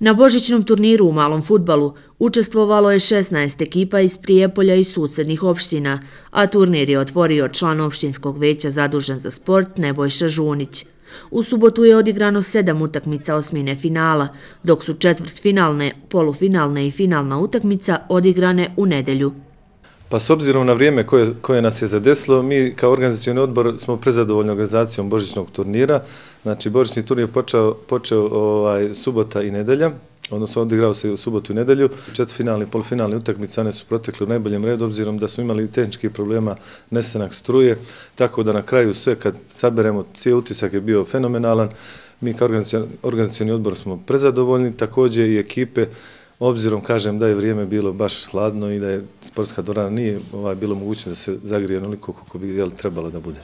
Na božićnom turniru u malom futbalu učestvovalo je 16 ekipa iz Prijepolja i susednih opština, a turnir je otvorio član opštinskog veća zadužen za sport Nebojša Žunić. U subotu je odigrano sedam utakmica osmine finala, dok su četvrt finalne, polufinalne i finalna utakmica odigrane u nedelju. Pa s obzirom na vrijeme koje, koje nas je zadeslo, mi kao organizacijoni odbor smo prezadovoljni organizacijom Božićnog turnira. Znači, Božićni turnir je počeo, počeo ovaj, subota i nedelja, odnosno odigrao se u subotu i nedelju. Četvrfinalni i polfinalni utakmice, one su protekli u najboljem redu, obzirom da smo imali tehnički problema nestanak struje, tako da na kraju sve kad saberemo, cijel utisak je bio fenomenalan. Mi kao organizacijoni odbor smo prezadovoljni, također i ekipe, obzirom kažem da je vrijeme bilo baš hladno i da je sportska dorana nije ovaj, bilo mogućno da se zagrije onoliko kako bi jel, trebalo da bude.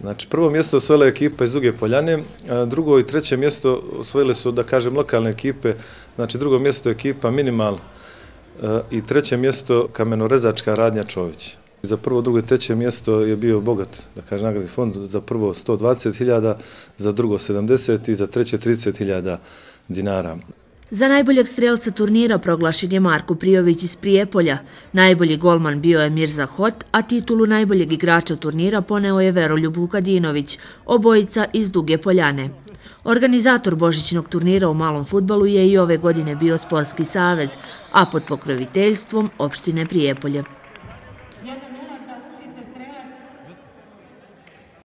Znači, prvo mjesto osvojila ekipa iz Duge Poljane, a drugo i treće mjesto osvojile su, da kažem, lokalne ekipe, znači drugo mjesto ekipa Minimal i treće mjesto kamenorezačka radnja Čović. Za prvo, drugo i treće mjesto je bio bogat, da kažem, nagradni fond, za prvo 120.000, za drugo 70 i za treće 30.000 dinara. Za najboljeg strelca turnira proglašen je Marko Prijović iz Prijepolja. Najbolji golman bio je Mirza Hot, a titulu najboljeg igrača turnira poneo je Veroljub Vukadinović, obojica iz Duge Poljane. Organizator Božićnog turnira u malom futbalu je i ove godine bio Sportski savez, a pod pokroviteljstvom opštine Prijepolje.